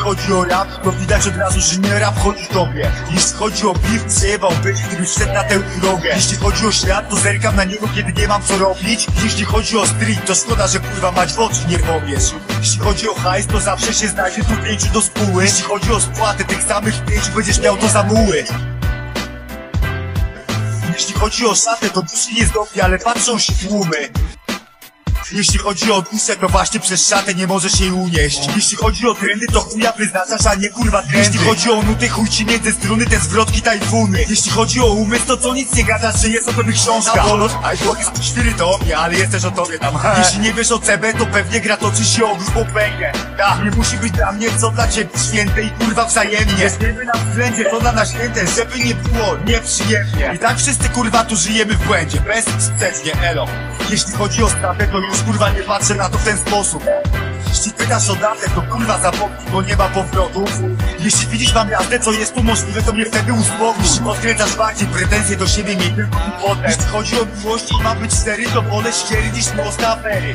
chodzi o rap, to widać od razu, że nie rap chodzi tobie. Jeśli chodzi o piw, przejebał być, gdybyś wszedł na tę drogę. Jeśli chodzi o świat, to zerkam na niego, kiedy nie mam co robić. Jeśli chodzi o street, to szkoda, że kurwa mać w oczy nie powiesz. Jeśli chodzi o hajs, to zawsze się znajdzie tu pięciu do spóły. Jeśli chodzi o spłatę tych samych pięciu, będziesz miał to za muły. Jeśli chodzi o szatę, to duszy nie zdobi, ale patrzą się tłumy jeśli chodzi o duszę, to właśnie przez szatę nie możesz jej unieść. Jeśli chodzi o trendy, to chuja wyznaczasz, a nie kurwa trendy. Jeśli chodzi o nuty, chuj ci między struny, te zwrotki tajfuny. Jeśli chodzi o umysł, to co nic nie gadasz, że jest o tobie książka. Bolos, a jest cztery to mnie, ale jest też o tobie tam. Jeśli nie wiesz o CB, to pewnie gra toczy się o grubą pęgę. Tak, nie musi być dla mnie, co dla ciebie święte i kurwa wzajemnie. Jesteśmy na względzie, to dla nas święte, żeby nie było nieprzyjemnie. I tak wszyscy kurwa tu żyjemy w błędzie, bezskutecznie, elo Jeśli chodzi o stratę, to już kurwa nie patrzę na to w ten sposób. Jeśli pytasz o datę, to kurwa zapomnij, bo nie ma powrotów. Jeśli widzisz mam jazdę, co jest tu możliwe, to mnie wtedy uspokój. Jeśli podkręcasz bardziej pretensje do siebie, miej tylko Jeśli chodzi o miłość i ma być stery, to wolę ściery niż proste afery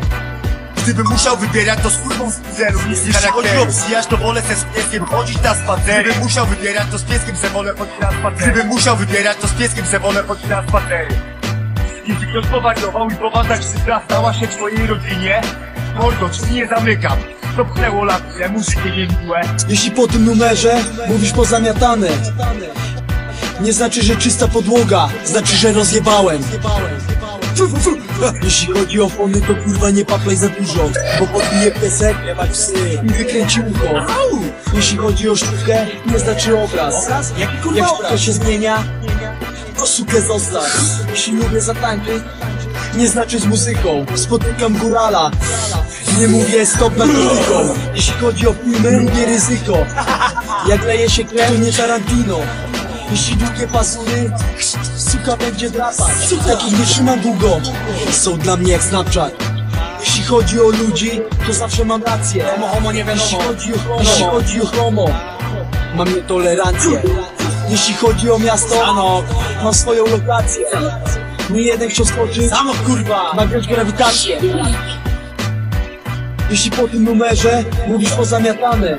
Gdybym musiał wybierać, to z kurwą z pizzerów Jeśli chodzi o przyjaźń, to wolę se z pieskiem chodzić na spacery. Gdybym musiał wybierać, to z pieskiem se wolę chodzić na spacery. Gdybym musiał wybierać, to z pieskiem se wolę chodzić na spacery jeśli ktoś powariował i poważna krzywda stała się twojej rodzinie? Mordo, drzwi nie zamykam. To pchnęło lat temu życie niemiłe Jeśli po tym numerze mówisz pozamiatane Nie znaczy, że czysta podłoga Znaczy, że rozjebałem. Fu, fu, fu. Jeśli chodzi o fony, to kurwa nie paplaj za dużo Bo podbije piesek, jebać psy i wykręci ucho. Jeśli chodzi o sztukę, nie znaczy obraz. Jak sztuka się zmienia, to sukę zostaw Jeśli lubię zatańczyć, nie znaczy z muzyką. Spotykam górala. Nie mówię stop na krytyką Jeśli chodzi o filmy, lubię ryzyko. Jak leje się krew, to nie Tarantino. Jeśli długie pasury, suka będzie drapać. Takich nie trzymam długo, są dla mnie jak Snapchat. Jeśli chodzi o ludzi, to zawsze mam rację. Homo, homo, nie wiadomo. Jeśli chodzi o, jeśli chodzi o homo, mam nietolerancję Jeśli chodzi o miasto, mam swoją lokację. Nie jeden chciał skoczyć, Samo kurwa, nagrać grawitację. Jeśli po tym numerze mówisz pozamiatane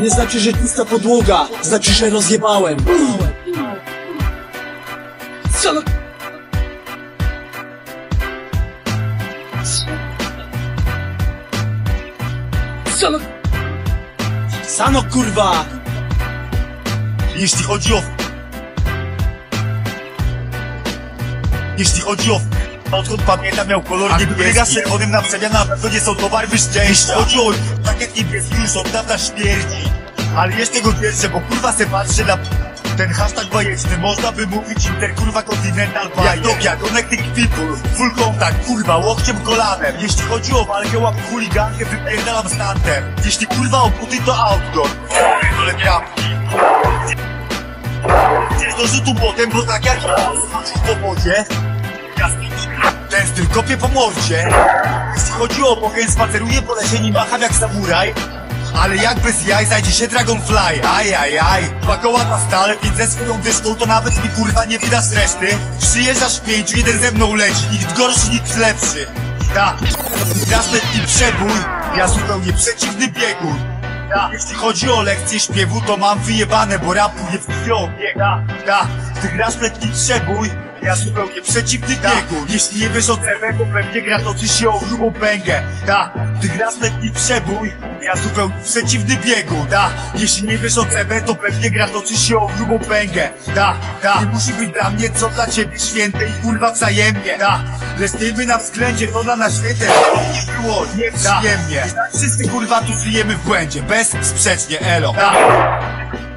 Nie znaczy, że czysta podłoga Znaczy, że rozjebałem. Co no... No... Sano kurwa Jeśli chodzi o... Jeśli chodzi o... Odkąd pamiętam miał kolor niebieski. czerwonym na przemian na pewno nie są to barwy szczęścia. Chodzi o pakiet niebieski już od dawna śmierdzi. Ale jeszcze go pierwsze, bo kurwa se patrzy na... Ten hashtag bajeczny, można by mówić inter kurwa continental bajer Jak dobia, connecting people, full contact, kurwa, łokciem kolanem. Jeśli chodzi o walkę, łap chuligankę, wypierdalam stantem. Jeśli kurwa o buty, to outdoor. Ale kramki Gdzieś do rzutu potem, bo tak jak w wodzie ten styl kopie po mordzie. Jeśli chodzi o bokę, spaceruję po lesie, nie macham jak samuraj ale jak bez jaj zajdzie się Dragonfly. Aj, aj, aj. Dwa koła na stale, więc ze swoją dyszką to nawet mi kurwa nie wydasz reszty. Przyjeżdżasz w pięciu, jeden ze mną leci Nikt gorszy, nikt lepszy. Tak, następny przebój. Ja zupełnie przeciwny biegun Ta, jeśli chodzi o lekcje śpiewu, to mam wyjebane, bo rapu nie wpiją biega. Ta, ty grasz przebój, ja zupełnie przeciwny biegun Jeśli nie wiesz o CB, to pewnie gra toczy się o grubą pęgę. Ta, ty grasz letni przebój, ja zupełnie przeciwny biegun Ta, jeśli nie wiesz o CB, to pewnie gra toczy się o grubą pęgę. Ta, ta, nie musi być dla mnie, co dla ciebie święte i kurwa wzajemnie. Ta, lecz my na względzie, to dla nas święte. Nie było nieprzyjemnie tak. wszyscy kurwa tu żyjemy w błędzie, bezsprzecznie, elo. Ta.